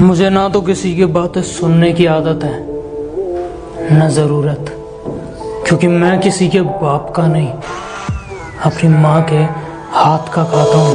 मुझे ना तो किसी की बातें सुनने की आदत है, न ज़रूरत। क्योंकि मैं किसी के बाप का नहीं, अपनी माँ के हाथ का खाता हूँ।